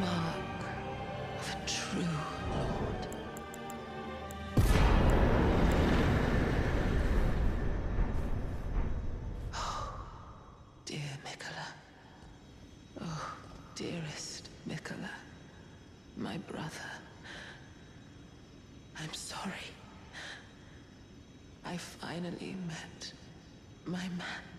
mark of a true lord. Oh, dear Miquella. Oh, dearest Miquella. My brother. I'm sorry. I finally met my man.